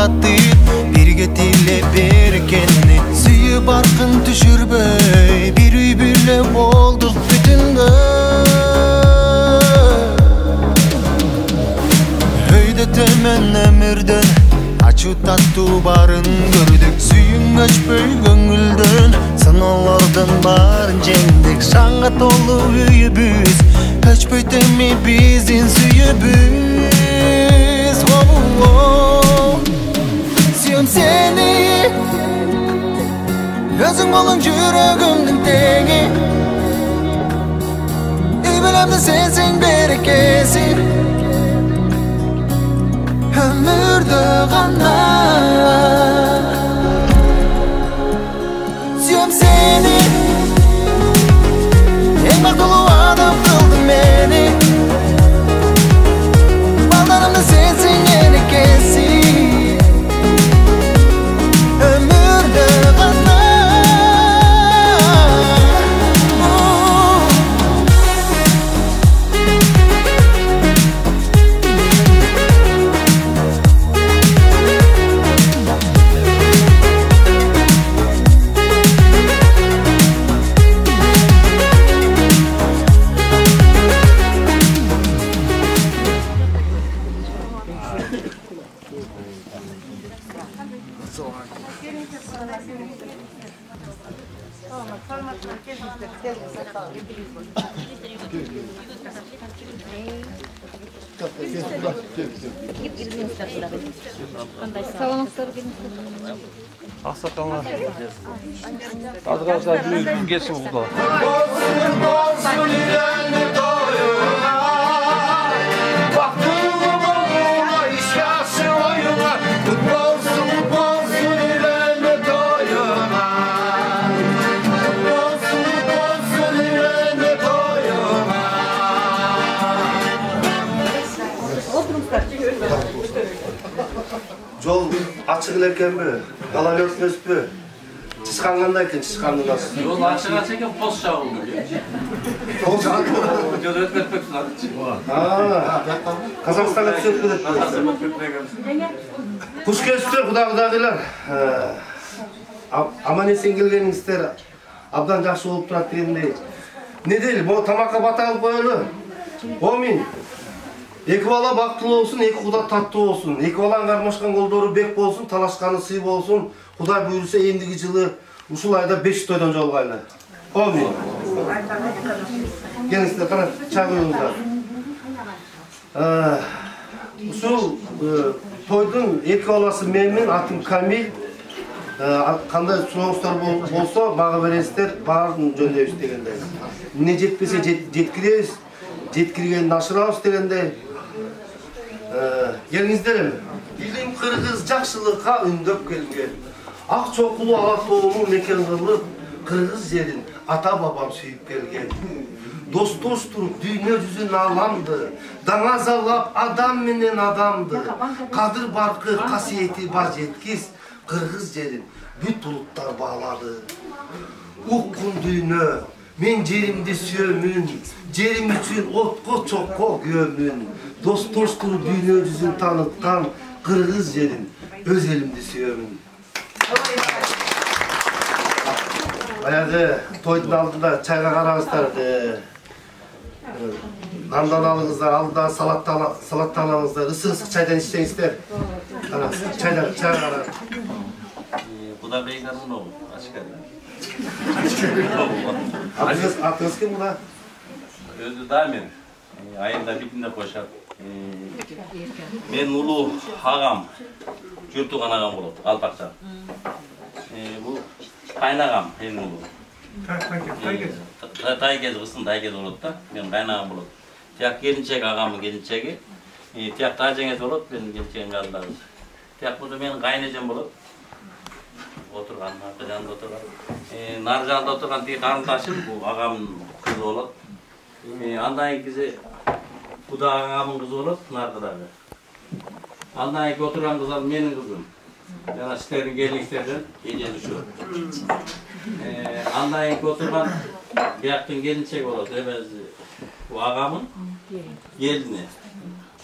даңын татып бирге тиле берекени сүйүп аркын түшүрбөй бир үй бүлө болдук бүтүндөй өйдө төмөн өмүрдөн ачуу таттуу баарын көрдүк сүйүң өчпөй көңүлдөн сыноолордун баарын жеңдик шаңга толуу үйүбүз өчпөйт эми биздин сүйүүбүз сүйөм сени өзүң болуң жүрөгүмдүн теңи үй бүлөмдү сенсең берекеси өмүрдө гана сүйөм сени эң бактылуу адам кылдың мени асы Жол ашық ач екен пост жабылды. Жол өткөртпөк сунатчы. казакстанга түсөт кетет куш келипсиздер кудай кудагыйлар аман эсен келгениңиздер абдан жакшы болуп турат дегендей эмне дейли могу тамакка бата кылып коелу омин эки бала бактылуу болсун эки куда таттуу болсун эки баланын кармашкан колдору бек болсун талашканы сый болсун кудай буйруса эндиги жылы ушул айда беш тойдон жолугайлы омин келиңиздер кана чай куюңуздар ушул тойдун эки баласы менин атым камил кандай сурооңуздар болсо мага бересиздер баарын жөндөйбүз дегендей эмне жетпесе жеткиребиз жеткиргенин ашырабыз дегендей келиңиздер эми илим кыргыз жакшылыкка үндөп келген Ah, Akçokulu Alatoğlu ah, mekanları Kırgız yerin ata babam suyup gelgen. Dost dost durup dünya yüzü nalandı. Dana zalap adam menen adamdı. Kadır barkı kasiyeti baz etkiz. Kırgız yerin büt bulutlar bağladı. Ukkun düğünü, men jerimdi sömün. Jerim için otko çokko gömün. Dost dost durup dünya yüzünü tanıtkan Kırgız yerin öz elimde sömün. Баягы тойдун алдында чайга караңыздар нандан алыңыздар алдыда салаттаныңыздар ысык ысык чайдан ичсеңиздер караңыз чайдан чайга караңыз Куда бейгар мынау ашкар. атыңыз атыңыз ким мына Өзү да мен айында битинде коюшат. Мен улуу агам, журтуган агам болот, Алпакча. Бул кайнагам менин улуу. Тайгез кыздын тайгез болот да, мен кайнагам болот. Тияк келинчек агамдын келинчеги, тияк тажеңез болот, менин келинчегимдин алдында. Тияк бул менин кайнежем болот. Отурган, арка жанында отурган. Нары жанында отурган тиги карындашым, бул агамдын кызы болот. Андан кийин Куда агамдын кызы болот, наркыдагы. Alnayık oturan kızım benim kızım. Ya sizlerin gelinliklerden geceli şu. Ee, Alnayık oturan yaptığın gelinçek olası. Evet, bu ağamın gelini.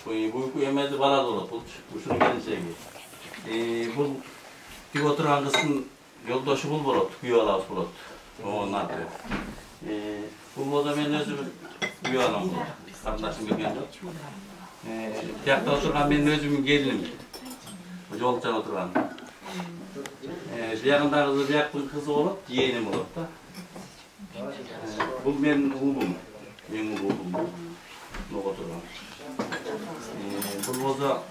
Bu uyku yemedi bana dolu. Bu şunu gelinçeği. Ee, bu bir oturan kızın yoldaşı bul bulot. Güyalas bulot. Ondan da. Ee, bu moda ben özüm güyalam bulot. Kardeşim bilgen yok. Ee, tiyakta oturgan men özümün gelinim. Bu yolcan oturgan. Ee, diyagında kızı diyaktın kızı bolot, yeğenim bolot da. Ee, bu men oğlum. Men oğlum bu. Ne oturgan. Ee, bu moda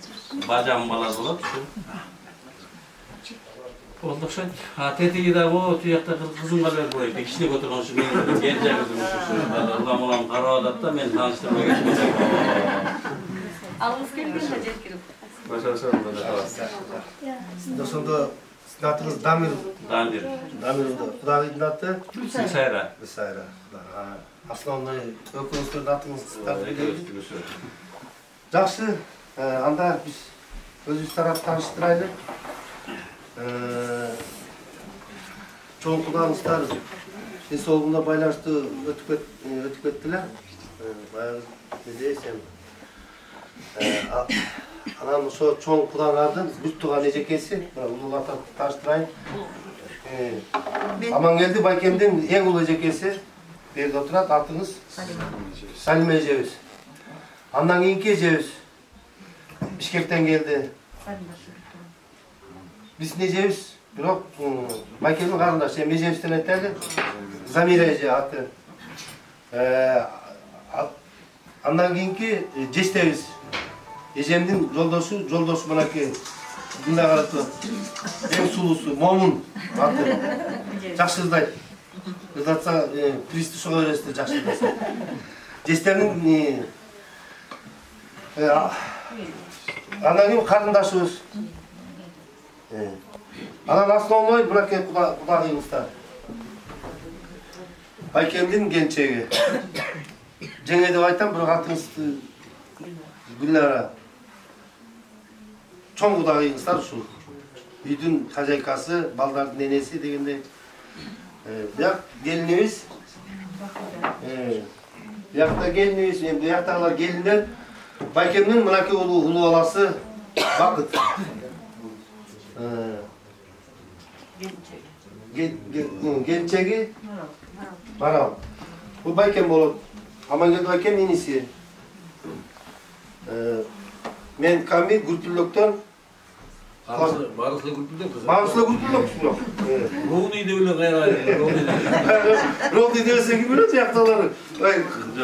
bacam bala bolot. Şu Olduk şey. Ha tetigi de o tuyakta kızımga berip koyup kişilik oturgan şu men gençe kızım şu. Ulan ulan kara odatta men tanıştırma geçmeyecek. Алғыс келген қажет керек Ошондо сиздин атыңыз Дамир, Dandir. Дамир Кудайдын аты Sayra. Бесайра. Основной өкүнүздөрдүн атыңыздарды билебиз. Жакшы, э, анда биз өзүбүз тарап тааныштырайлы. Э, Чоң кудаңыздар ден соолугуна байланыштуу өтүп кет- э, өтүп кеттилер. Э, Баягы неде сен э, анан ошо чоң кудаңардын бүт тууган эжекеси мына улуулатып тааныштырайын Э, амангелди байкемдин эң улуу эжекеси берде отурат атыңыз салима эжебиз андан кийинки эжебиз бишкектен келди биздин эжебиз бирок м, байкемдин карындашы эми эжебизден айтайлы замира эже аты Э, а- андан кийинки э, жештебиз эжемдин жолдошу жолдошу мынакей мындай карап тур эң сулуусу момун аты жакшы ырдайт ырдатса призди сога бересиздер жакшы ырдаса жестердин андан кийин карындашыбыз анан основной мынакей куда- кудагыйыбыздар байкемдин келинчеги жеңе деп айтам бирок атыңызды гүлнара чоң кудагыйыңыздар ушул үйдүн хозяйкасы балдардын энеси дегендей Э, бияк келинибиз Э, биякта келинибиз эми бияктагылар келиндер байкемдин мынакей улуу улуу баласы бакыт Э, ге- ге- м, келинчеги марал бул байкем болот амангелди байкем иниси Э, мен ками гүртүлөктөн Кызы. баарысы эле гүртүлөкпүз бирок Э. Руни деп эле кайра. Руни. Роуни десе ким билет жакталар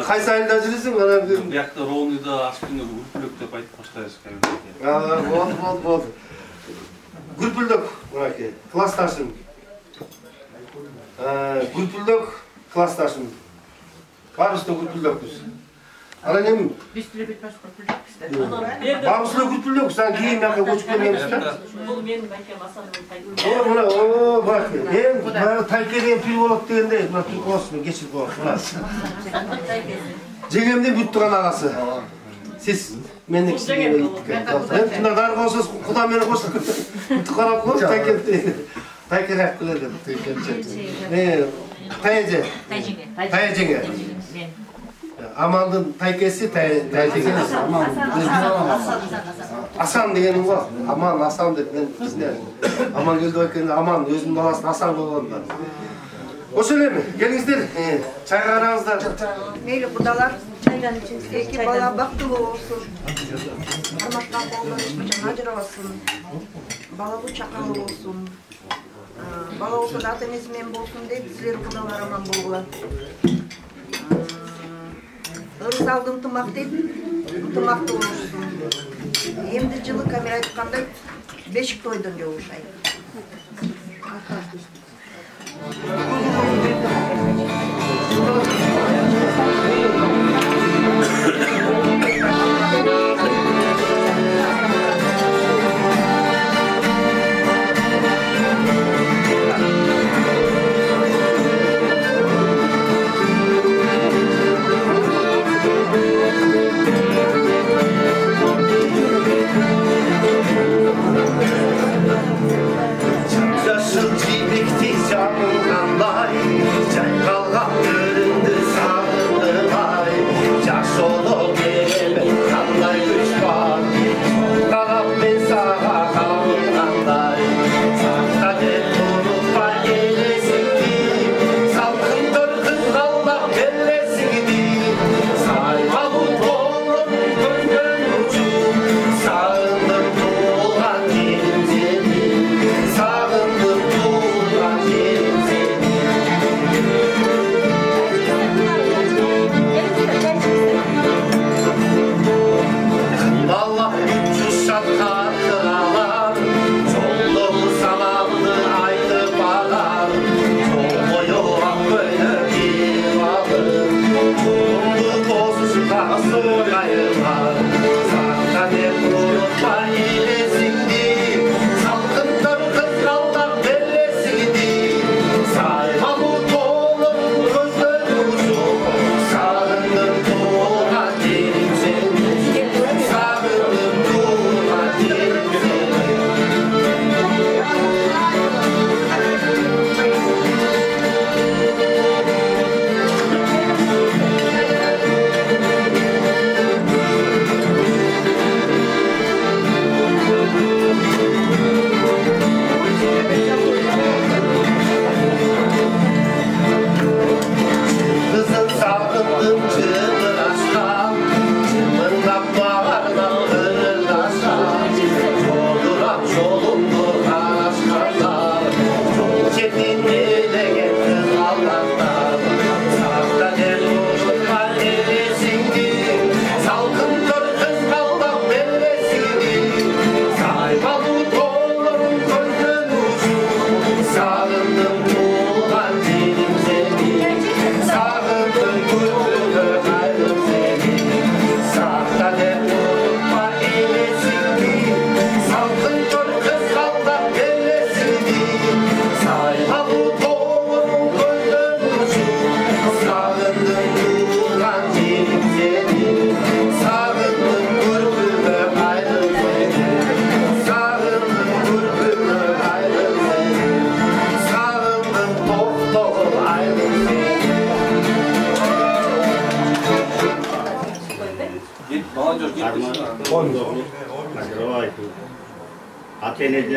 кайсы айылда жүрөсүң анан Bu yakta Rovni'da aslında Gülpülük деп айтып. А, болду болду болду гүрпүлдөк мынакей классташым Э, гүрпүлдөк классташым баарыбыз да гүрпүлдөкпүз анан эми баарыбыз эле гүрпүлдөкпүз анан кийин мияка көчүп келгенбиз да бұл менің байкем асанның мына, о, мынакей эң баягы тайке деген пил болот дегендей мына туркоосун кечирип коет мына жеңемдин бүт тууган агасы сиз менден кичине эми мына дары болсоңуз куда менен кошуп бүт карап коюп тайке тайке кайтып келеді таяже тая жеңе амандын тайкеси тая жеңе асан дегеним го аман асан деп мен бизде аман келди байкенде аман өзүнүн баласын асан койгон да ошол эми келиңиздер э, чайга караңыздар Мейлі құдалар эки бала бактылуу болсун арматқан колунан эчкачан ажырабасын балалуу чакалуу болсун А, бала болсо да ата энеси менен болсун дейт силер кудалар аман болгула ыры алды ынтымак дейт ынтымактуу болушсун эмди жылы камира айткандай бешик тойдон жолугушайык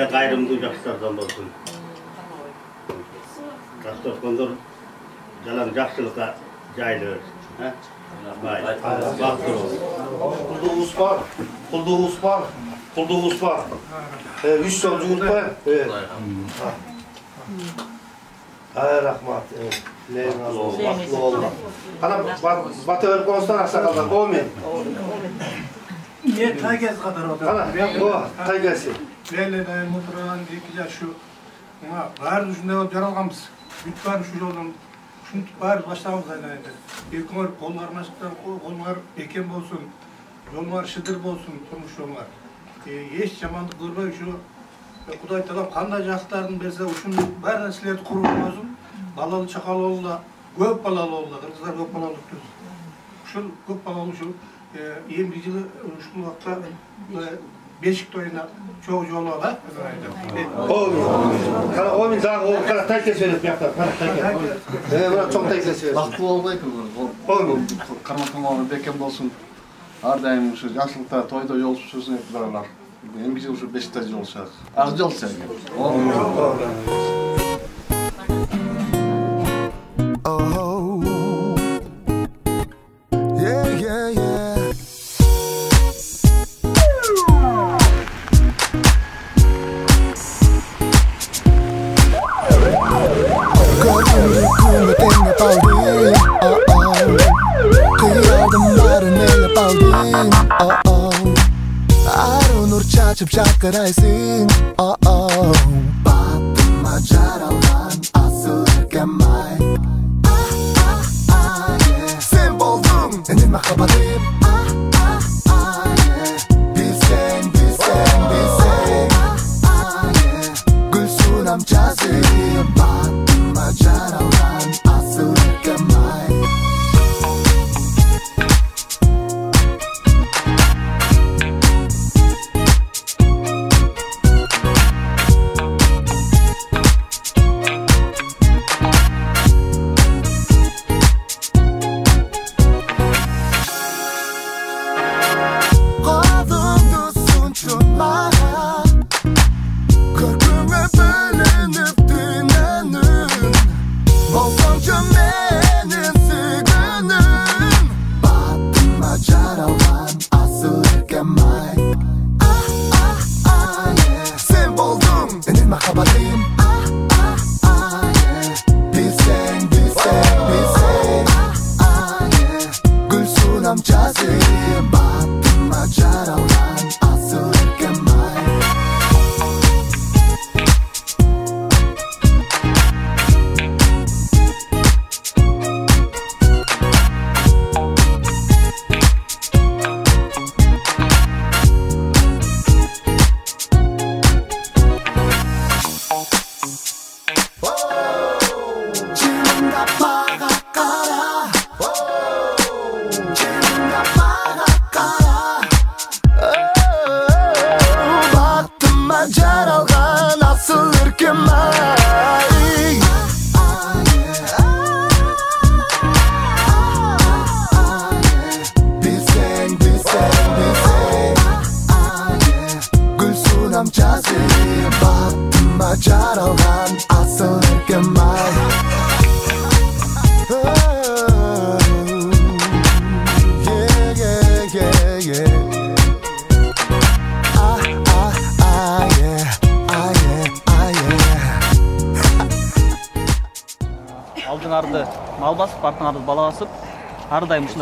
Ата эне деле кайрымдуу жаштардан болсун жакшы өткөндөр жалаң жакшылыкка жайлы бактылуу Құлдығымыз бар, құлдығымыз бар, құлдығымыз бар. Е, Үш жол жуылтпай. Ай, рахмат. Е, Лейін алу, бақылы болма. Қана бата өріп қоныстан ақсақалдар, о мен. Не, Taygez қатар oturuyor? Ana, ben o, Taygez'i. Belli dayım oturan iki şu. Ona Бүт düşünde jaralganbız. Büt var şu yolun. Şunu var başlamız aylanaydı. Ekmer kollar maşıktan kollar шыдыр болсын, Yollar şıdır. Еш жамандық көрбей şu құдай талап қандай берсе үшін балалы көп балалы көп балалы көп балалы Ee, 20 yılı oluşturmakta Beşiktaş'ın çocuğuna da Olur. Kara o min daha o kara tek keseriz bir hafta. Evet, ee, bura çok tek keseriz. Bak bu olmayı bu. Olur. Karmatın oğlu bekem olsun. Her daim şu yaşlıkta toyda yol sözünü hep beraber. En güzel şu Beşiktaş'ı olacak. Ağzı olacak. Olur. Olur. Oh.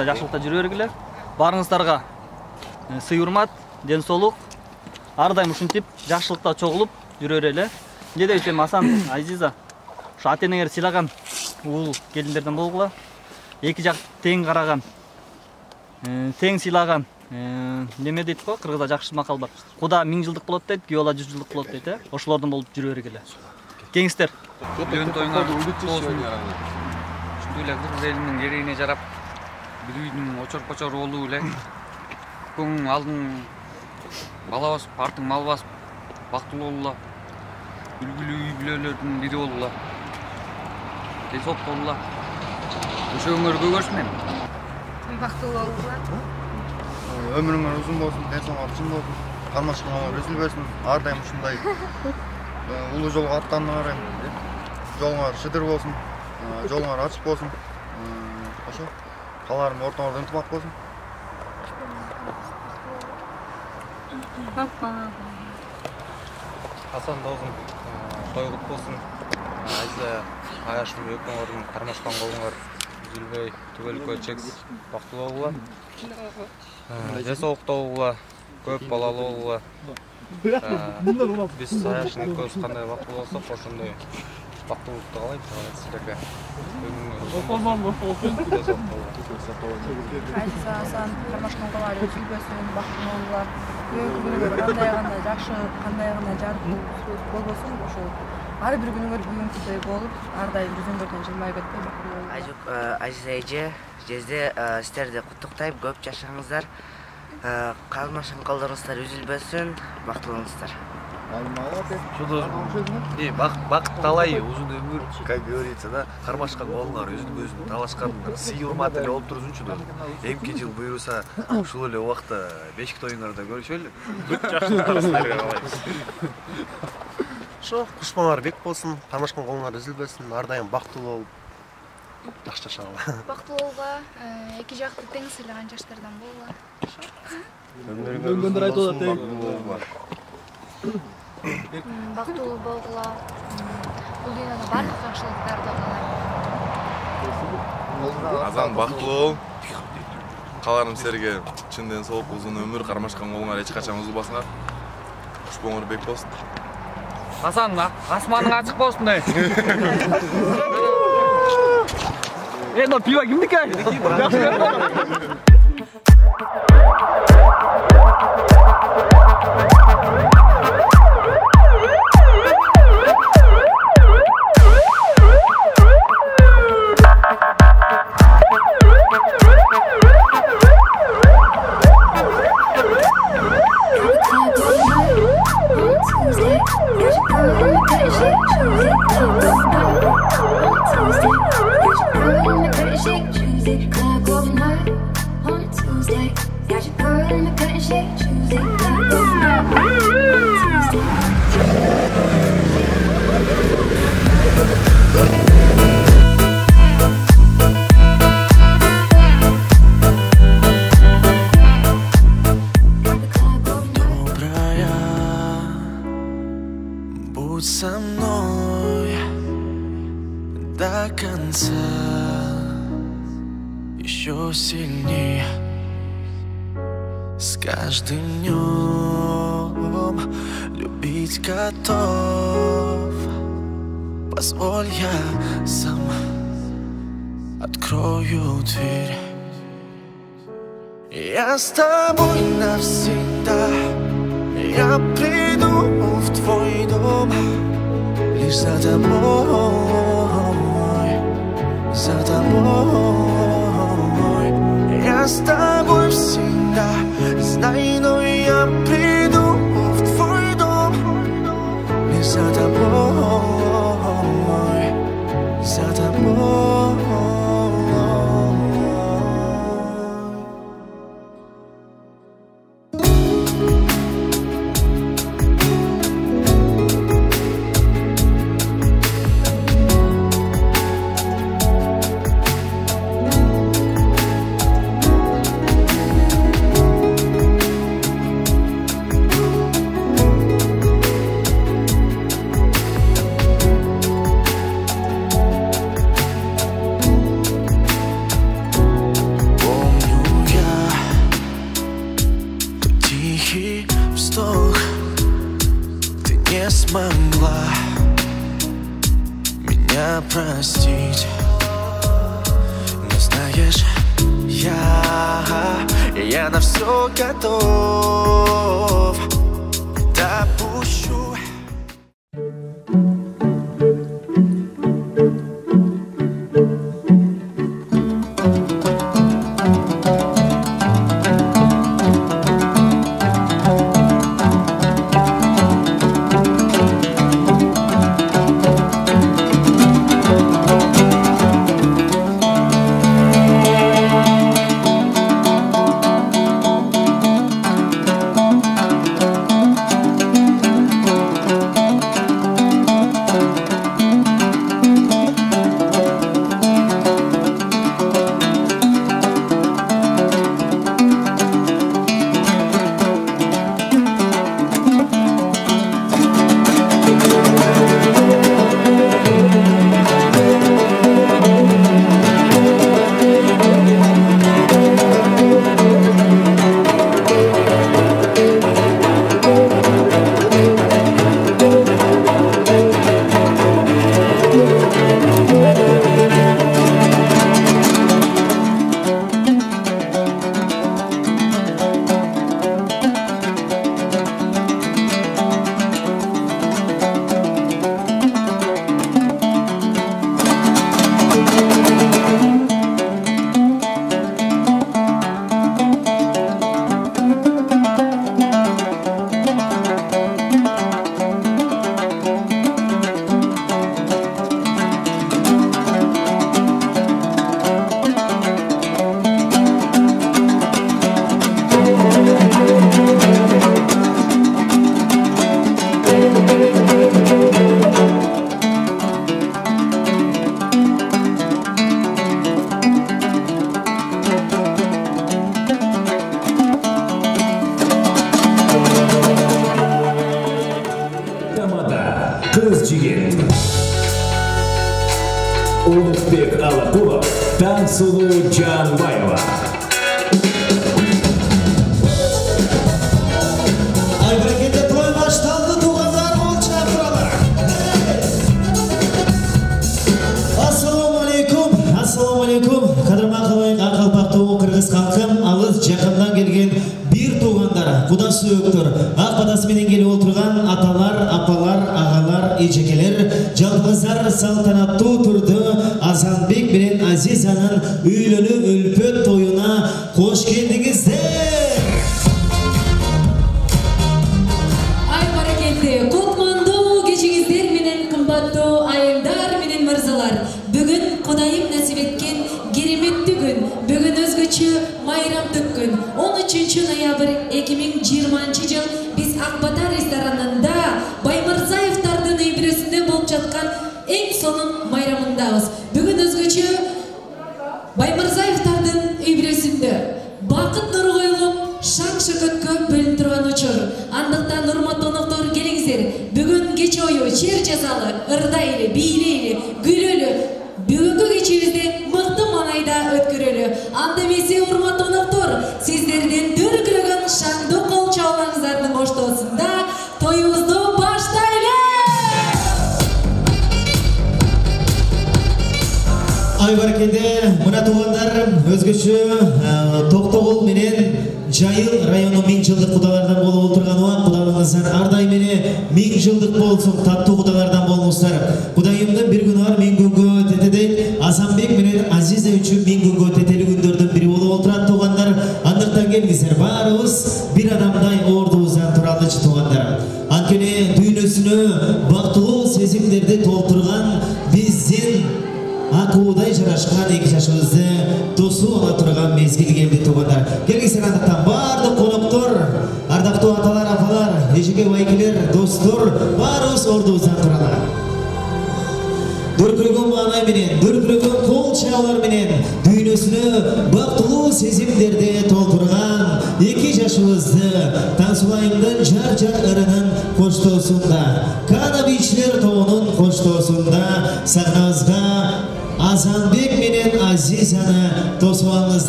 Әрдайым ушундай жакшылыкта жүрө бергиле баарыңыздарга э, сый урмат ден соолук ар дайым ушинтип жакшылыкта чогулуп жүрө берели эмне деп эми асан азиза ушу ата энеңер сыйлаган уул келиндерден болгула. Эки жак тең караган э, тең сыйлаган э, неме дейт го? Кыргызда жакшы макал бар. Куда миң жылдык болот дейт күйөө бала жүз жылдык болот дейт э? Ошолордон болуп жүрө бергиле Үлкен тойыңа болсын. Ушинтип эле кыргыз элинин керегине жарап бир үйдүн очор почор болуп эле. Экөөң алдың бала басып артың мал басып бактылуу болула. Үлгүлүү үй бүлөлөрдүн бири болула. Ден соолук болула. Өшөөңөр көгөрсүн эми бактылуу болула. Өмүрүңөр узун болсун ден соолугуңар чың болсун. Кармашкан колуңар үзүлбөсүн ар дайым ушундай. Э, улуу жолго аттанууна карай. Жолуңар шыдыр болсун э, жолуңар ачык болсун. Э, ошо калаарым ортоңордо ынтымак болсун асан досым той кут болсун айза аяшым экөөңөрдүн кармашкан колуңар үзүлбөй түгөлүккө чексиз бактылуу болгула ден соолуктуу болгула көп балалуу болгула биз аяшым экөөбүз кандай бактылуу болсок ошондой бактылуулукту каалайм саламат сиергеоооаиаасан кармашкан колңор үзүлбөсүн бактылуу болгула бүгүнкү күнүңөр кандай гана жакшы кандай гана жарык болбосун ошол ар бир күнүңөр бүгүнкүдөй болуп ар дайым жүзүңөрдөн жылмайып кетпөй бактылуу болгулаазиза эже жезде э, сиздерди куттуктайм көп жашаңыздар. Э, кармашкан колдоруңуздар үзүлбөсүн бактылуу болуңуздар не бакыт талай узун өмүр как говорится да? кармашкан колуңар үзүлбөсүн талашканыңар сый урмат эле болуп турсунчу досум эмки жыл буюрса ушул эле убакта бешик тоюңарда көрүшөлү бүт жакшылыктар силерге каалайбыз ошо кушмаңар бек болсун кармашкан колуңар үзүлбөсүн ар дайым бактылуу болуп жакшы жашагыла бактылуу болууга эки жакты тең сыйлаган жаштардан болгула Өнгөндөр айтып атат бактылуу болгула бул дүйнөдө баардык жакшылыктарды каалайм азан бактылуу бол. Кааларым силерге чын ден соолук узун өмүр кармашкан колуңар эч качан узулбасыңар кушпоңор бек болсун асан асманың ачык болсун ey мына пиво кимдики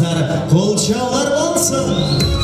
тосуп алыңыздар кол чабуулар болсун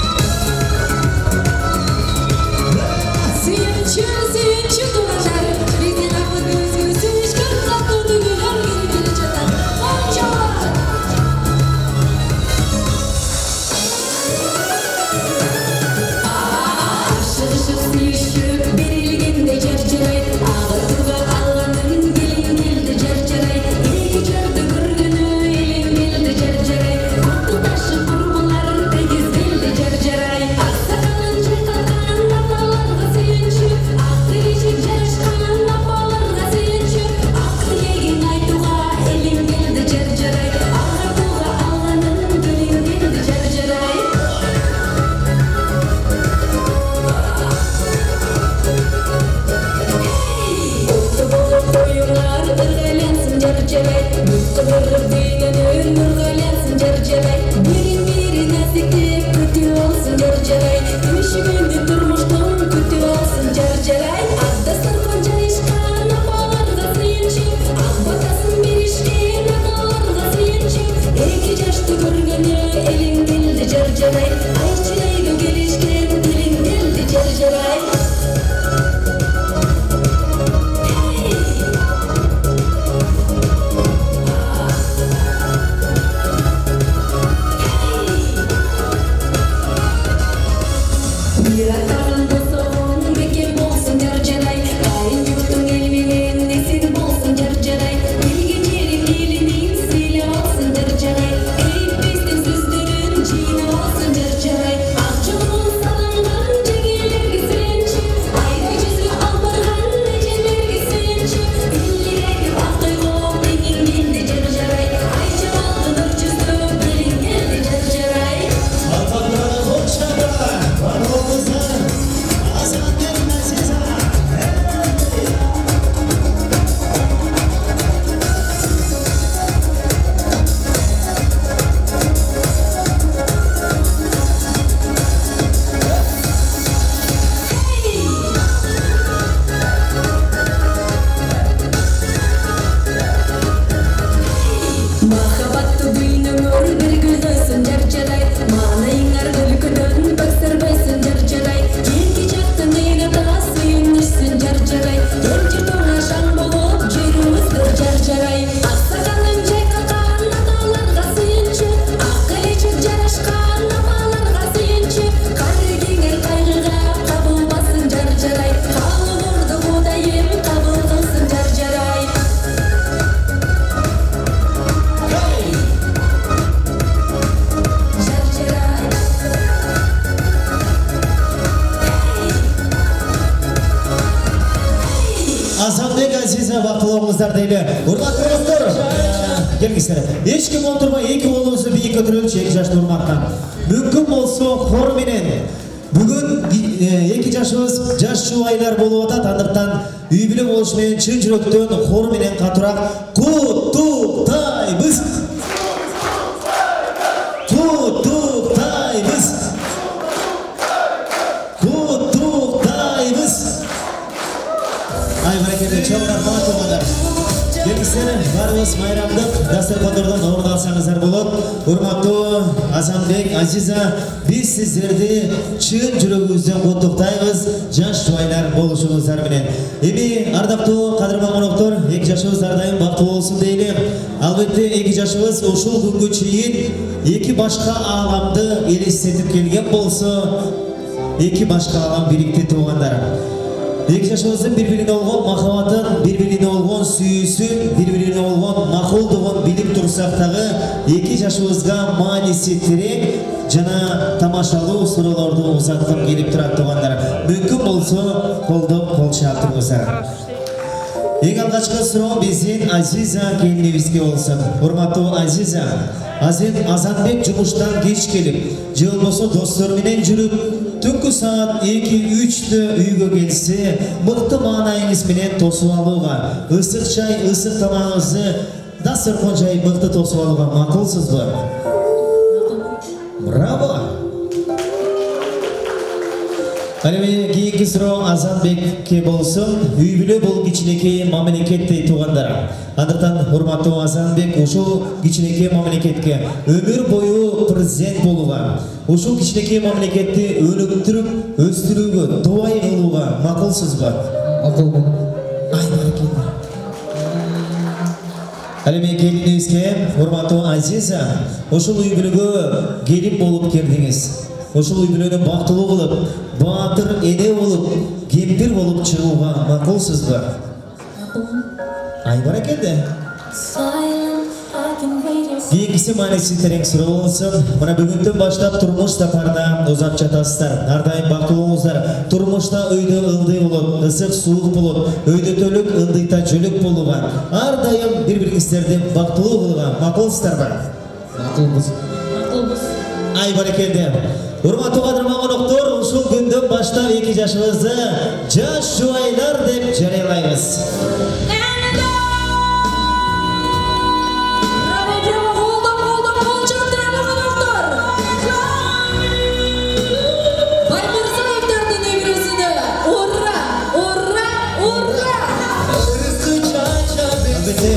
Келіңіздер, барыңыз майрамдық дастархандордон орын алсаңыздар болот. Урматтуу Азамбек, Азиза, биз сиздерди чын жүрөгүбүздөн куттуктайбыз жаш жубайлар болушуңуздар менен. Эми ардактуу кадырман коноктор, эки жашыбыз ар дайым бактылуу болсун дейли. Албетте эки жашыбыз ушул күнгө чейин эки башка ааламды элестетип келген болсо, эки башка аалам бириктүү туугандар. Эки жашыбыздын бири бирине болгон махабатын, бири бирине болгон сүйүүсүн, бири бирине болгон макулдугун билип турсак дагы эки жашыбызга мааниси жана тамашалуу суроолорду узаткым келип турат туугандар. Мүмкүн болсо колдоп кол туруңуздар. Эң алгачкы суроо биздин Азиза келинибизге болсун. Урматтуу Азиза, Азин Азанбек жумуштан кеч келип, же болбосо достор менен түнкү саат 2-3-тө үйгө келсе, мыкты маанайыңыз менен тосуп алууга, ысык чай, ысык тамагыңызды дастархан жайып мыкты тосуп алууга макулсузбу? Браво! Эми кийинки суроо Азанбекке болсун. Үй бүлө бул кичинекей мамлекет дейт туугандар. Андыктан урматтуу Азанбек ушул кичинекей мамлекетке өмүр бою президент болууга, ушул кичинекей мамлекетти өнүктүрүп, өстүрүүгө, тубай кылууга макулсузбу? Макул. Ай баракелде. Ал эми келинибизге урматтуу Азиза, ушул үй бүлөгө келин болуп келдиңиз. Ушул үй бүлөнү бактылуу кылып, баатыр эне болуп, кемпир болуп чыгууга макулсузбу? Ай баракелде. Кийинкиси мааниси терең суроо болсун. Мына бүгүндөн баштап турмуш сапарына узап жатасыздар. Ар дайым бактылуңуздар. Турмушта өйдө ылдый болот, ысык суук болот, өйдө төлөк ылдыйта жөлөк болууга, ар дайым бири-бириңиздерди бактылуу кылууга макулсуздарбы? Макулбуз. Макулбуз. Ай баракелде. Урматтуу кадырман коноктор, ушул күндөн баштап эки жашыбызды жаш жубайлар деп жарыялайбыз. Баймырзаевдардың немересіне ура, ура, ура! Албетте,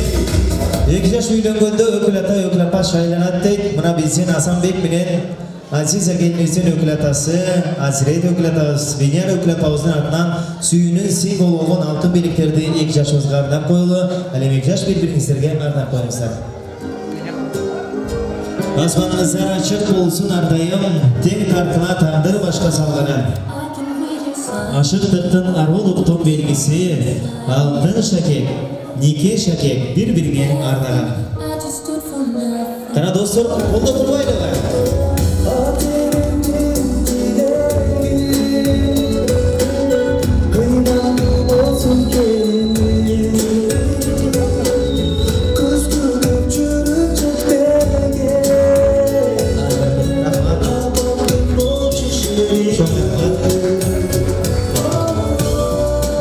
эки жаш үйлөнгөндө өкүл ата өкүл апа шайланат дейт. Биздин Асанбек менен келинибиздин өкүл атасы, Азирет Веняр өкүл атабыздын атынан сүйүүнүн символу болгон алтын белектерди эки жашыбызга. Ал эми эки жаш бири-бириңиздерге ардап коюңуздар. Асманыңыздар ачык болсун ар дайым, тең тартыла тагдыр башка салганан. Ашыктыктын арулуктун белгиси, алтын шакек, нике шакек бири-бирине ардаган. Кана достор, колдоп турбайлыбы?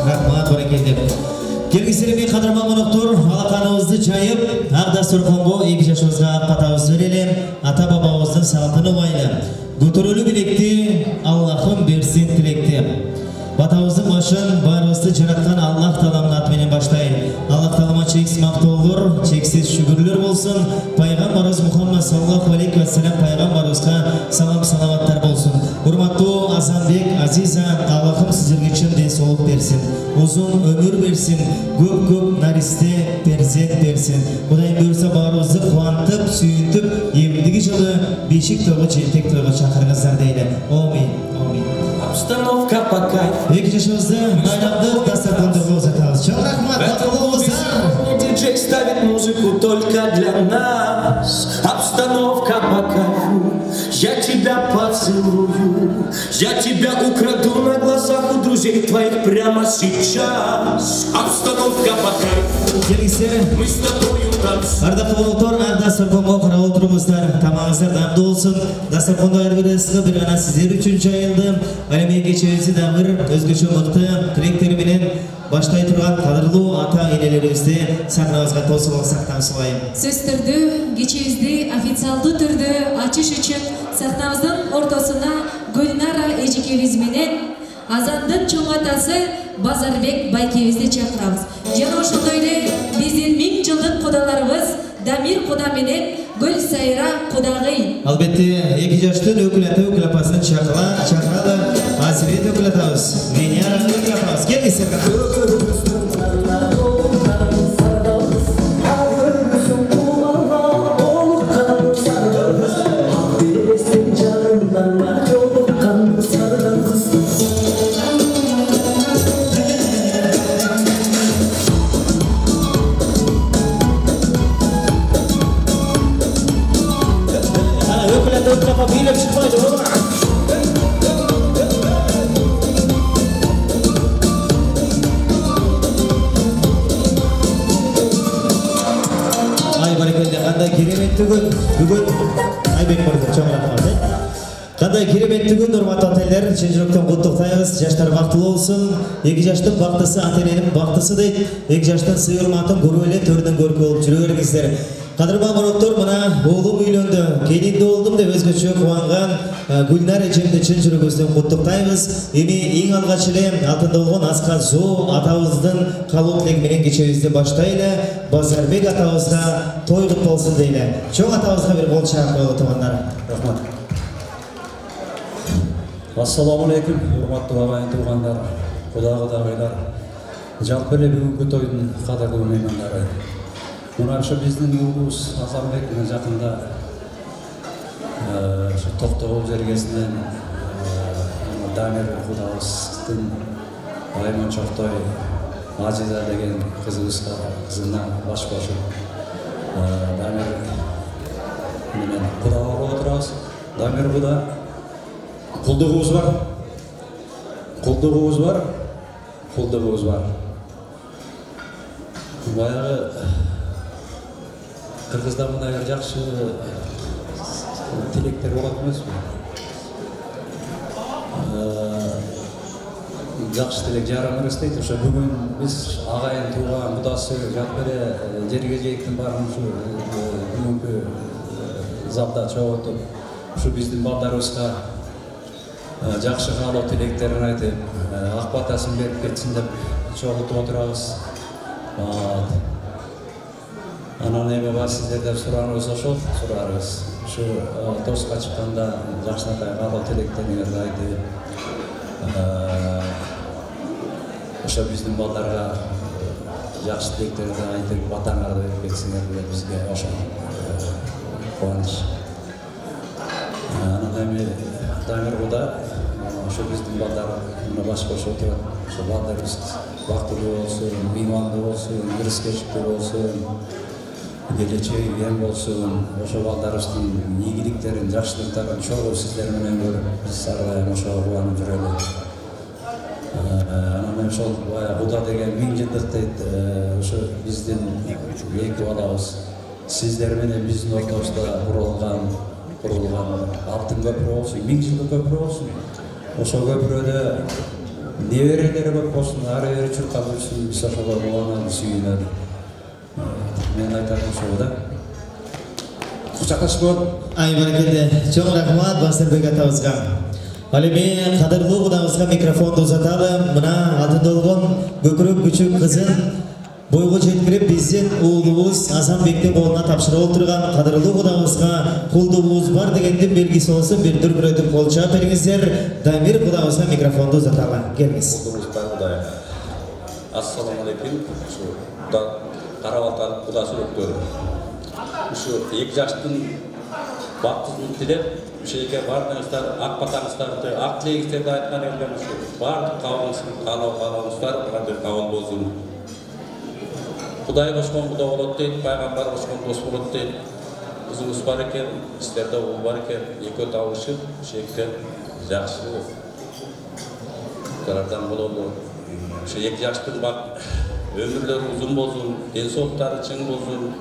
Рахмат баракелде. Келгисире мен кадырман коноктор, алаканыбызды жайып, ак дастарханго убайлы. Көтөрөлүү билекти, Аллахым берсин тилекти. Батабыздын башын баарыбызды жараткан Аллах Тааламдын аты менен баштайын. Аллах Таалама чексиз мактоолор, чексиз шүгүрлөр болсун. Пайгамбарыбыз Мухаммад саллаллаху алейхи ва саллям пайгамбарыбызга салам салаваттар болсун. Урматтуу Азанбек, Азиза, Аллахым сиздерге чын ден соолук берсин. Узун өмүр eshik to'yg'ichi etak to'yg'ich chaqirg'izlar deydi. Omin omin. Обстановка по кайф ekishimizda bayramda dastur bo'ldirdi o'zi tavsiya rahmat диджей ставит музыку только для нас обстановка по кайфу я тебя поцелую я тебя украду на глазах у друзей твоих прямо сейчас обстановка по кайфу мы с тобою танцуем ардактылы тор анда сырбым қарап отырыңыздар тамағыңыздар дәмді болсын дастарханда әрбір ысқы бір ғана сіздер үшін жайылды әлеме кешебізді дәмір өзгеше мықты тілектерменен баштай тұрған қадірлі ата енелерімізді сахнамызға тосылып сақтан сылайым сөз түрдө кечебизди официалдуу түрдө ачыш үчүн сахнабыздын ортосуна гүлнара эжекебиз менен азандын чоң атасы базарбек байкебизди чакырабыз жана ошондой эле биздин миң жылдык кудаларыбыз дамир куда менен гүл сайра кудагый албетте екі жаштың өкіл ата өкіл апасын шақыра шақырады азирет өкіл атабыз венера өкіл апабыз келіңіздер болсын екі жаштың бақтысы ата ененің бақтысы дейді екі жаштың сый урматын көріп эле төрүнөн көркі болып жүрө бергиңиздер қадірлі мамыроттор мына оğlum үйленді келінді болдым деп өзгөчө қуанған ә, гүлнар эжемди чын жүрөгүбүздөн куттуктайбыз эми эң алгач эле алтында болгон аска зоо атабыздын калуу тилеги менен кечебизди баштайлы базарбек атабызга той кут болсун дейли чоң атабызга бир кол чаак коелу тумандар рахмат. Ассалаумағалейкум урматтуу ағайын туғандар құда құдағайлар жалпы эле бүгүнкү тойдун кадірлүү меймандары. Мына ушу биздин уулубуз азанбек мына жакында ушу токтогул жергесинен дамир кудабыздын айман чоктой ажиза деген кызыбызга кызына баш кошуп дамир менен куда болуп отурабыз дамир куда құлдығымыз бар? Құлдығымыз бар? Құлдығымыз бар баяғы қырғызда бір жақсы тілектер болады емес пе жақсы тілек жарым емес дейді ошо бүгін біз ағайын туған құдасы жалпы эле жерге жээктин баарын ушу бүгүнкү залда чогултуп ушу биздин балдарыбызга жакшы каалоо тилектерин айтып ак батасын берип кетсин деп чогултуп отурабыз анан эми бар сиздерден суроорубуз ошол сураарыбыз ушу тоско чыкканда жакшынакай каалоо тилектериңерди айтып ошо биздин балдарга жакшы тилектерди айтып батаңарды берип кетсиңер деп бизге ошол кубаныч анан эми дамир куда ошо биздин балдар мына баш кошуп отурат ошо балдарыбыз бактылуу болсун ыймандуу болсун келечеги кең болсун ошо балдарыбыздын ийгиликтерин жакшылыктарын чогуу сиздер менен көрүп биз ар дайым ошого кубанып жүрөлү анан ошол баягы куда деген миң жылдык дейт ошо биздин эки балабыз сиздер менен биздин ортобузда курулган курулган алтын көпүрө болсун миң жылдык көпүрө болсун ошол көпүрөдө неберелери көп болсун ары бери чуркап жүрсүн биз ошого кубанабыз сүйүнөбүз мен айтарым ошол да кучакташып коет ай баракелде чоң рахмат басырбек атабызга ал эми кадырлуу кудабызга микрофонду узаталы мына алдында болгон көкүрөк күчүк кызын бойго жеткирип биздин уулубуз азанбектин колуна тапшырып отурган кадырлуу кудабызга кулдугубуз бар дегендин белгиси болсун бир дүркүрөтүп кол чаап бериңиздер дамир кудабызга микрофонду узаталы келиңиз Құдай ассалауму алейкум ушу карап атқан кудасы өктөрү ушу эки жаштын бактысын тилеп ушеке баардыгыңыздар ак батаңыздарды ак тилегиңиздерди айткан элем ушу баардык кабылыңыздын каалоо каалооңуздар кабыл болсун кудай кошкон куда болот дейт пайгамбар кошкон дос болот дейт кызыбыз бар экен сиздерде уул бар экен экөө табышып ушеке жакшы кудалардан бололу ошо эки жаштын бак өмүрлөрү узун болсун ден соолуктары чың болсун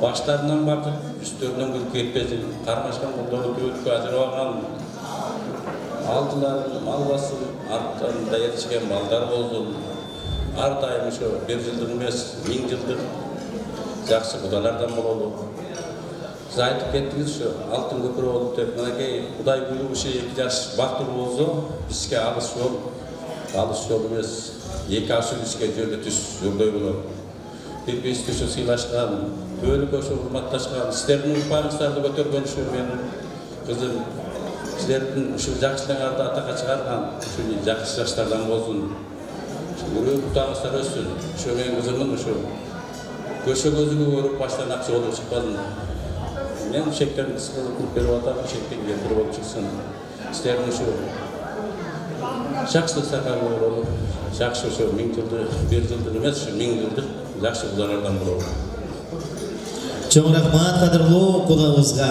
баштарынан бакыт үстөрүнөн күлкү кетпесин кармашкан колдору түбөлүккө ажырабаган алдыларын мал басып арттарында жетишкен балдар болсун ар дайым ошо бир жылдык эмес миң жылдык жакшы кудалардан бололу сиз айтып кеттиңиз ушу алтын көпүрө болуп деп. Мынакей кудай буйруп ушу эки жаш бактылуу болсо бизге алыс жол алыс жол эмес эки аш үлүшкө жөлү түз жолдой болот бири бирибизди ушу сыйлашкан түбөлүккө ошо урматташкан сиздердин урпагыңыздарды көтөргөн ушу менин кызым силердин ушул жакшылыгыңарды атакка чыгарган ушул жакшы жаштардан болсун үрөө бутаңыздар өссүн ошо менин кызымдын ушу көшө көзүгү көрүп баштан акча болуп чыкпадым мен шектерин кыска кылып берип атам шектен келтирип болуп чыксын сиздердин ушу жакшылык сакалы бололу жакшы ошо миң жылдык бир жылдык эмес ушу миң жылдык жакшы кудалардан бололу чоң рахмат кадырлуу кудабызга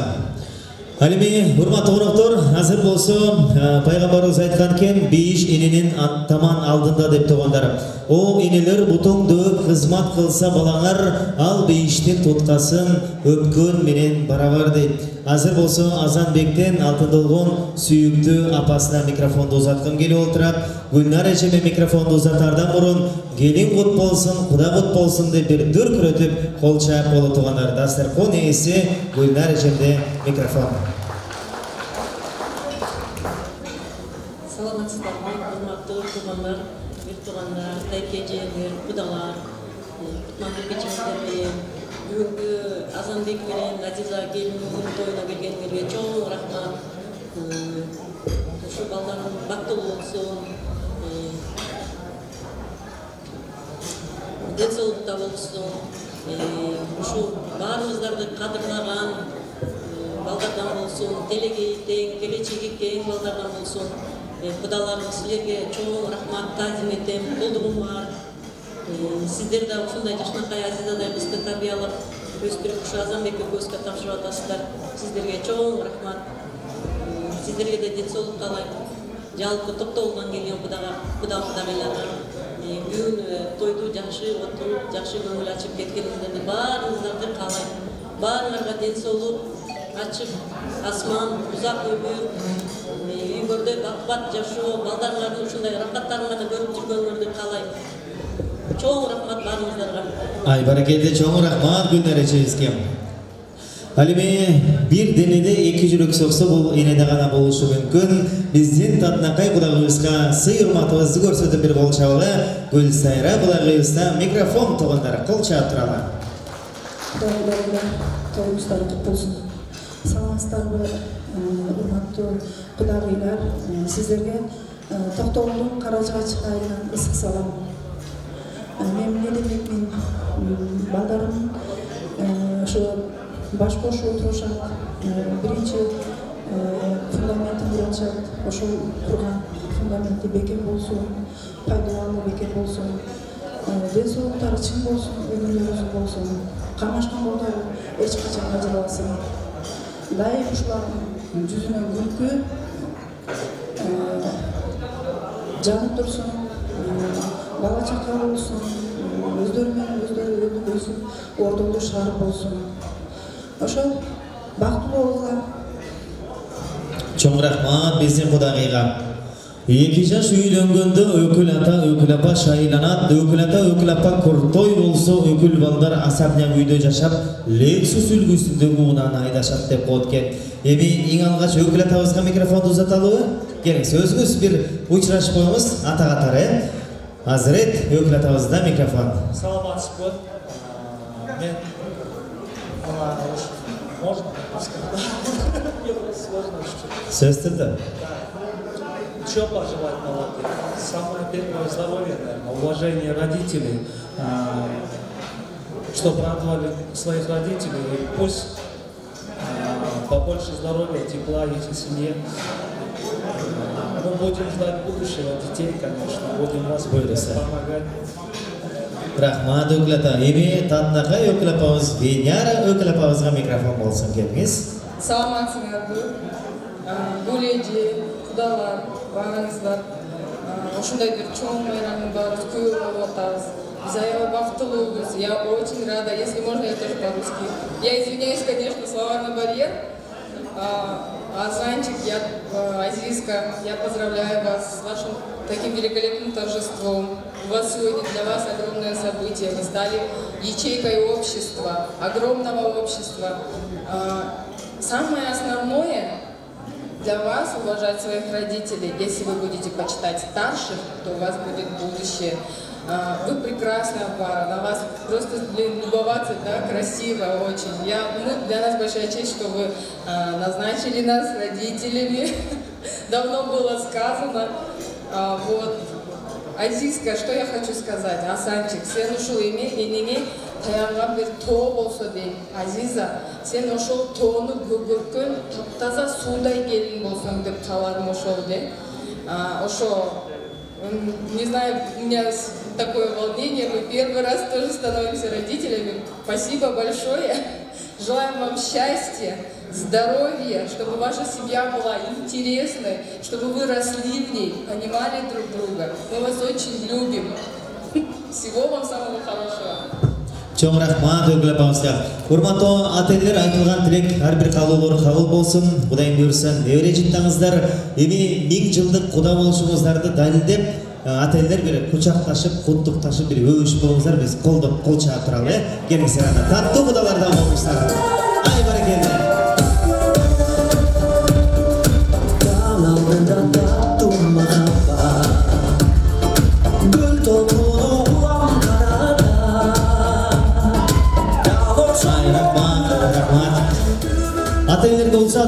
эми урматтуу коноктор азыр болсо э, пайгамбарыбыз айткан экен бейиш эненин ан- таман алдында деп тугандар о энелер бутуң дөп кызмат кылса балаңар ал бейиштин туткасын өпкөн менен барабар дейт азыр болсо азанбектен алтын долгон сүйүктүү апасына микрофонду узаткым келип отурат гүлнар эжеме микрофонду узатаардан мурун келин кут болсун куда кут болсун деп бир дүркүрөтүп кол чаап боло тугандар дасторкон ээси гүлнар эжемде микрофон саламатсыздарбы урматтуу туугандар бир туугандар тайке эжелер кудалар менен бүгүнкү азанбек менен азиза келиниmin тоюна келгениңерге чоң рахмат ушу балдарым бактылуу болсун ден соолукта болсун ушул баарыбыздарды кадырлаган балдардан болсун телеги тең келечеги кең балдардан болсун кудаларым силерге чоң рахмат таазим этем колдугум бар. Сиздер да ушундай жакшынакай азизадай кызды тарбиялап өстүрүп ушу азанбек экөөбүзгө тапшырып атасыздар сиздерге чоң рахмат. Сиздерге да ден соолук каалайм жалпы токтогулдан келген кудага куда кудагыйларга э, бүгүн тойду жакшы отуруп жакшы көңүл ачып кеткениңиздерди баарыңыздарды каалайм баарыңарга ден соолук ачык асман узак өмүр э, үйүңөрдө бат бат жашоо балдарыңардын ушундай рахаттарын гана көрүп жүргөнүңөрдү каалайм чоң рахмат баарыңыздарга ай баракелде чоң рахмат гүлнар эжебизге ал эми бир денеде эки жүрөк соксо бул энеде гана болушу мүмкүн биздин татынакай кудагыбызга сый урматыбызды көрсөтүп бир кол чабалы гүлсайра кудагыбызына микрофон туугандар кол чаап туралы тойыңыздар құт болсын саламатсыздарбы Э, урматтуу кудагыйлар? Э, сиздерге э, токтогулдун каражыгач айынан ысык салам. Мен эмне демекмин балдарым ошо баш кошуп отурушат биринчи фундаментин курушат ошол курган фундаменти бекем болсун пайдалуу бекем болсун. Ден соолуктары чың болсун өмүрлөрү узун болсун. Кармашкан колдору эч качан ажырабасын дайым ушулардын жүзүнөн күлкү жанып турсун э, бала чака болсун э, өздөрү менен өздөрү өнүп өсүп ордолуу шаар болсун. Ошол бактылуу болгула чоң рахмат биздин кудагыйга эки жаш үйлөнгөндө өкүл ата өкүл апа шайланат өкүл ата өкүл апа куртой болсо өкүл балдар особняк үйдө жашап лексус үлгүсүндөгү унааны айдашат деп коет экен эми эң алгач өкүл атабызга микрофонду узаталыбы келиңиз өзүңүз бир учурашып коюңуз ата катары э азырет өкүл атабызда микрофон саламатсызбы мен можно түрдө Что пожелать молодым? Самое первое здоровье, наверное, уважение родителей, а, чтобы радовали своих родителей, и пусть а, побольше здоровья, тепла их семье. А, Мы будем ждать будущего детей, конечно, будем вас помогать. рахмат өкүл ата эми татынакай өкүл апабыз веняра өкүл апабызга микрофон болсун келиңиз баарыңыздар ушундай бир чоң майрамдын баарыбыз күбө болуп атабыз биз аябай бактылуубуз я очень рада если можно я тоже по-русски я извиняюсь конечно словарный барьер а, Азанчик, я, э, Азизка, я поздравляю вас с вашим таким великолепным торжеством. У вас сегодня для вас огромное событие. Вы стали ячейкой общества, огромного общества. А, Самое основное для вас уважать своих родителей. Если вы будете почитать старших, то у вас будет будущее. А, Вы прекрасная пара, на вас просто любоваться, да, красиво очень. Я, ну, для нас большая честь, что вы а, назначили нас родителями. Давно было сказано. А, вот. Азизка, что я хочу сказать? Асанчик, сен ушул эме энеңе таянған бир тоо болсо дейм азиза сен ошол тоону көгөрткөн таптаза суудай келин болсоң деп кааларым ошол де А, ошо не знаю, у меня такое волнение, мы первый раз тоже становимся родителями. Спасибо большое. Желаем вам счастья, здоровья, чтобы ваша семья была интересной, чтобы вы росли в ней, понимали друг друга. Мы вас очень любим. Всего вам самого хорошего. Чоң рахмат өлгүл апамызга урматтуу ата энелер айтылган тилек ар бир каалоолор кабыл болсун кудайым буюрса небере жыттаңыздар эми миң жылдык куда болушуңуздарды далилдеп ата энелер бир кучакташып куттукташып бир өбүшүп болуңуздар биз колдоп кол чаап туралы э келиңиздер анда таттуу кудалардан болуңуздар ай барекелде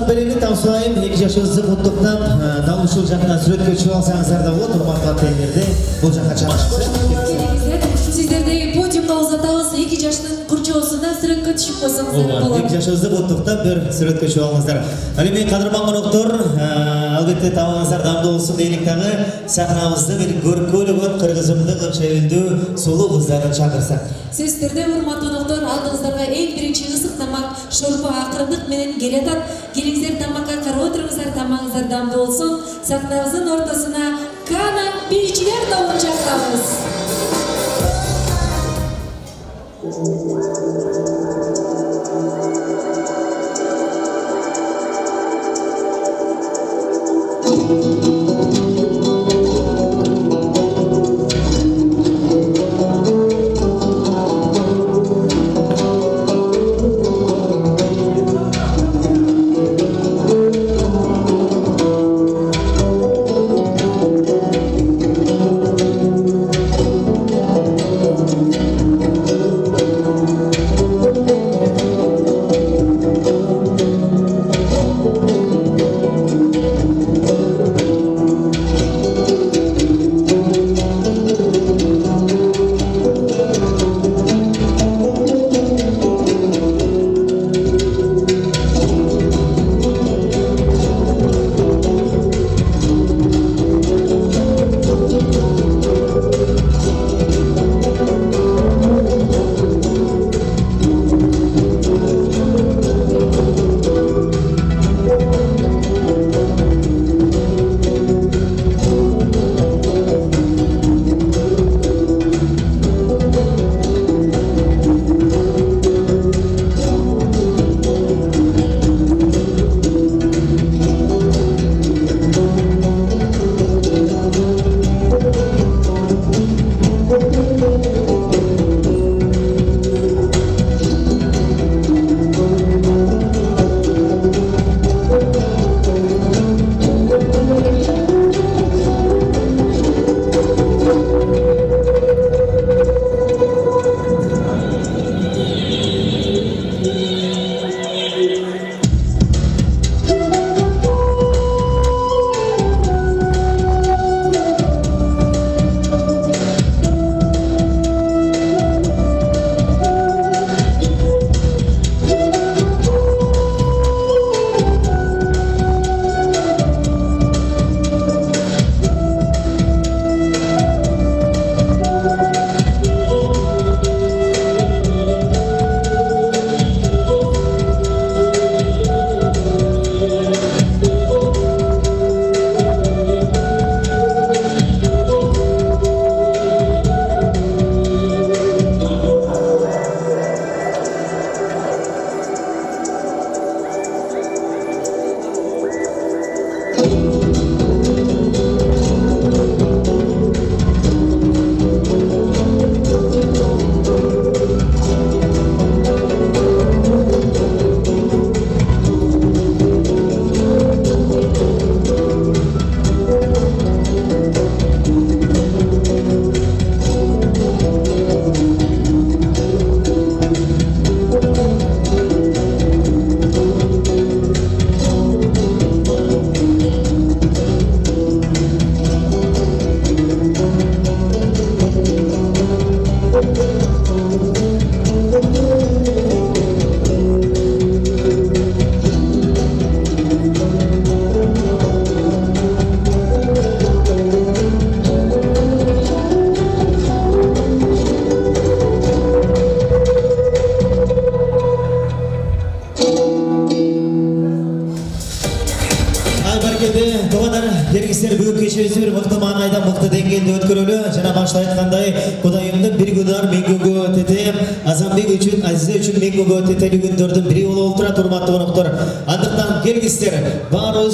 берели тамсайым эки жашыбызды куттуктап дал ушул жакка сүрөткө чыгып алсаңыздар да энелерди бул жакка чыгыңыздар келиңиздер сиздерди подиумга узатабыз эки жаштын курчоосуна сүрөткө түшүп койсоңуздар Ооба, болот эки жашыбызды куттуктап бир сүрөткө чыгып алыңыздар ал эми кадырман коноктор албетте табыңыздар дамдуу болсун дейlik дагы сахнабызды бир көркөөлөгөн кыргызымдын кылчайылдуу сулуу кыздарын чакырсак сөзсүз тамак шорпо акырындык менен келатат келиңиздер тамакка карап отуруңуздар тамагыңыздар дамдуу болсун сахнабыздын ортосуна кана бийчилер тобун чакырабыз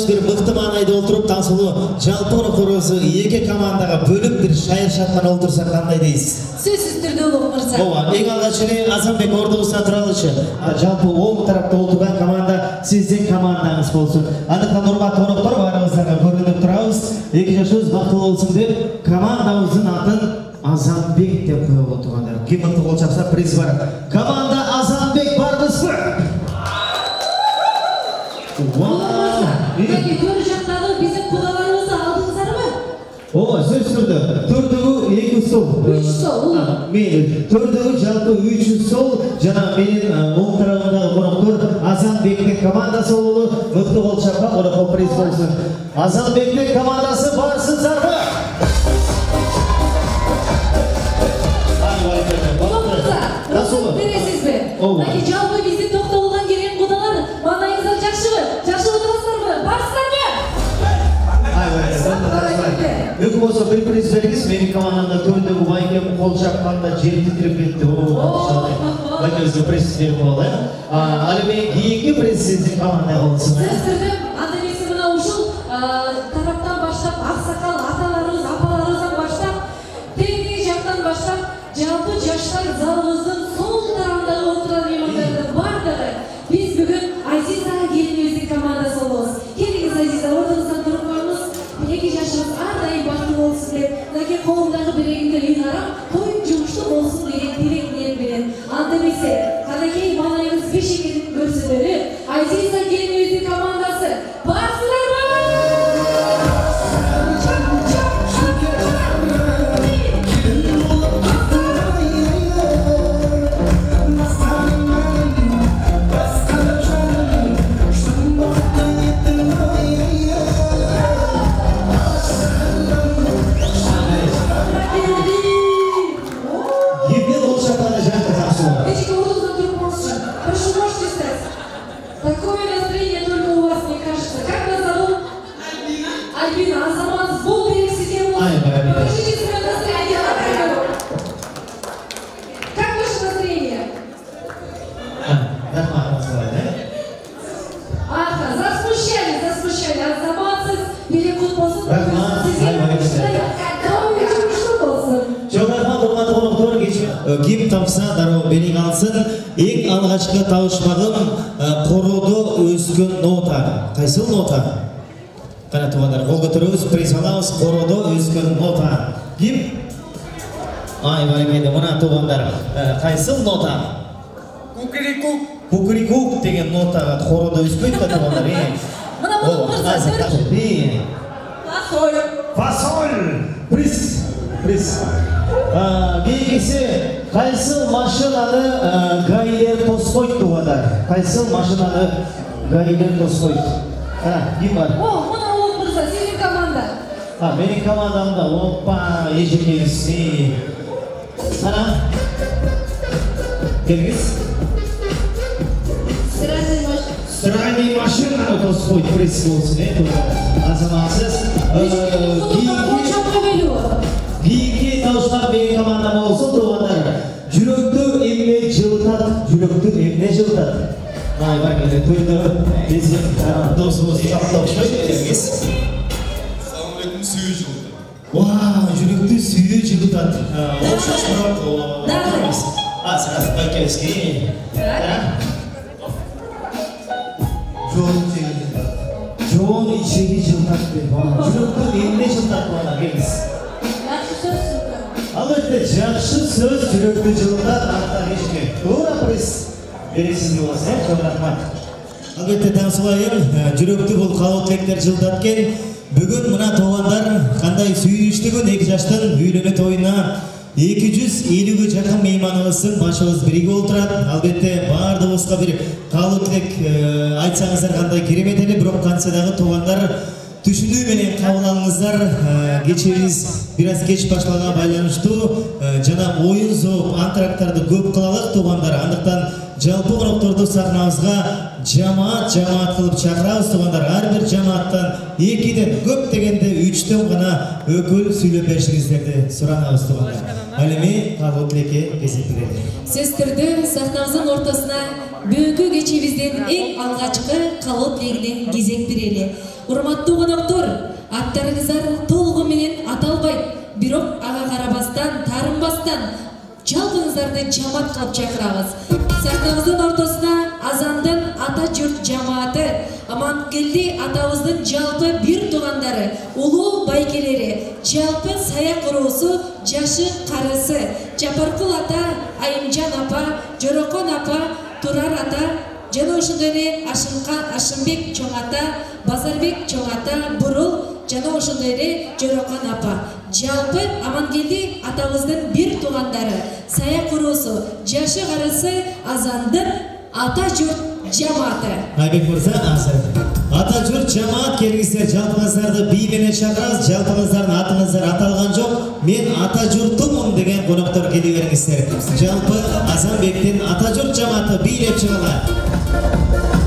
бир мыкты маанайда олтуруп таң сулуу жалпы конокторубузду эки командага бөлүп бир шайыр шатман олтурсак кандай дейсиз сөзсүз түрдө улуг мырза. Ооба эң алгач эле азанбек ордубуздан туралычы жалпы оң тарапта отурган команда сиздин командаңыз болсун андыктан урматтуу коноктор баарыбыздарга көрүнүп турабыз эки жашыбыз бактылуу болсун деп командабыздын атын азанбек деп коюп отургандар ким мыкты кол чапса приз бар. Вау! мынакей төр жактагы биздин кудаларыбызды алдыңыздарбы ооба сөзсүз түрдө төрдөгү эки стол Үч стол, А, мейли төрдөгү жалпы үч стол жана менин а, оң тарабымдагы коноктор азанбектин командасы бололу мыкты кол чапкан конокко приз болсун азанбектин командасы барсыңыздарбы улуг Үкім болса бір приз беріңіз, менің командамда төрдегі Майкем қол шапқанда жер тітіріп кетті. Майкемізге приз беріп болайық. Алі мен кейінгі приз сіздің команда болсын. сөз түрдө анда эмесе мына ушул а, тараптан баштап аксакал аталарыбыз апаларыбыздан баштап тең тең жактан баштап жалпы жаштар залыбыздын Эң алгачкы табышмагым короодо өскөн нота. Кайсыл нота? Кана туугандар, кол көтөрөбүз, приз алабыз. Короодо өскөн нота. Ким? Ай, барекелде, мына туугандар, кайсыл нота? Кукурикук. Кукурикук деген нотага короодо өспөйт да туугандар, э. Мына мырза, Э. Фасоль. Фасоль. Приз. Приз. А, Кайсыл машинаны а, гаилер туугандар. Кайсыл машинаны гаилер тоскойт. А, ким бар? О, мына улуг мырза, сиздин команда. А, менин командамда опа. Э. Ана. Келгиз. Стиральный машина. Приз болсун, э, туугандар. Азаматсыз. Кейинги табыштар менин командам. Жүрөктү эмне жылытат, жүрөктү эмне жылытат. Ай баркелде тойдо биздин досубуз таптошпойт келгиз. Assalamualaikum suyu жылды. Вау, жүрөктү сүйүү жылытат. Окшош бирок турабыз. А, сразу байкебизге. Жол Жол ичеги жылтат деп. Жүрөктү эмне жылтат бана келгиз. Жакшы сөз. Албетте сөз жүрөктү жылытат, артта эчке. Туура приз бересизге болсо, э, чоң рахмат. Албетте таңсыбайым, жүрөктү бул калуу тилектер жылытат экен. Бүгүн мына туугандар кандай сүйүнүчтүү күн эки жаштын үйлөнүү тоюна 250-ге жакын мейманыбыздын башыбыз бирге отурат. Албетте баардыгыбызга бир каалуу тилек айтсаңыздар кандай керемет эле, бирок кантсе дагы туугандар түшүнүү менен кабыл алыңыздар. Кечебиз бир аз кеч башталганга байланыштуу жана оюн зооп антрактарды көп кылалык туугандар. Андыктан жалпы конокторду сахнабызга жамаат жамаат кылып чакырабыз туугандар ар бир жамааттан экиден көп дегенде үчтөн гана өкүл сүйлөп беришиңиздерди суранабыз туугандар ал эми калуу тилекке кезек берели сөздөрдү сахнабыздын ортосуна бүгүнкү кечибиздин эң алгачкы калуу тилегине кезек берели урматтуу коноктор аттарыңыздар толугу менен аталбайт бирок ага карабастан таарынбастан жалпыңыздарды жамаат кылып чакырабыз. Сахнабыздын ортосуна азандын ата журт жамааты. Аманкелди атабыздын жалпы бир туугандары. Улуу байкелери жалпы саяк уруусу жашы карысы. Жапаркул ата айымжан апа жорокон апа турар ата жана ошондой эле ашымбек чоң ата базарбек чоң ата бурул жана ошондой эле жорокон апа. Жалпы амангелди атабыздын бир туугандары саяк уруусу жашы карысы азандын ата журт жамааты айбек мырза азыр ата журт жамаат келиңиздер жалпыңыздарды бий менен чакырабыз жалпыңыздардын атыңыздар аталган жок мен ата журтумун деген коноктор келе бериңиздер жалпы азанбектин ата журт жамааты бийлеп чыгалы